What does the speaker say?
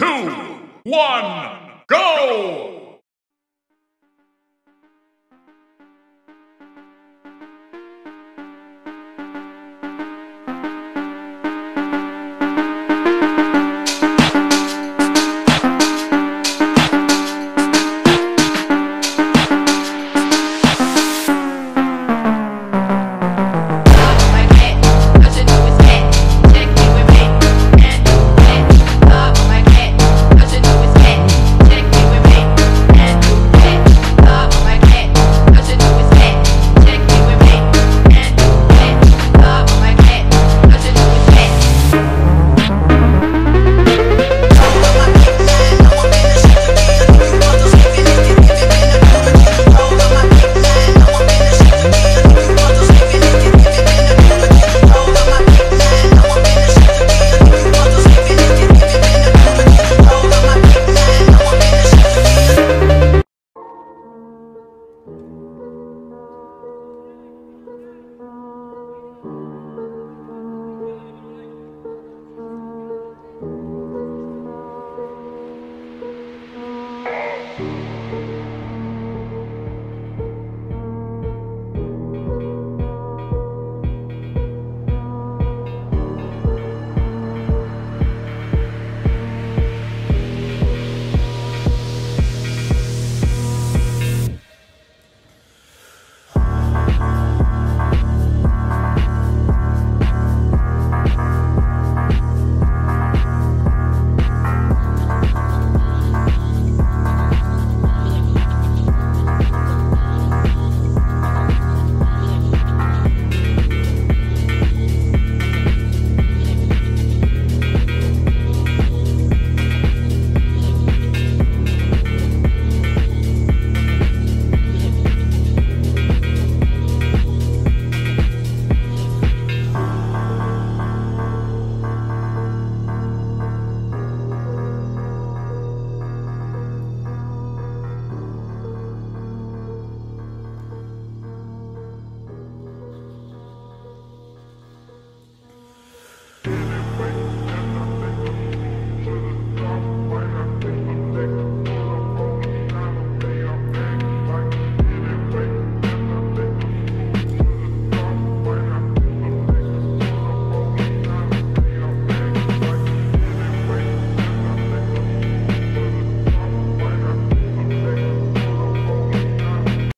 two, one, go!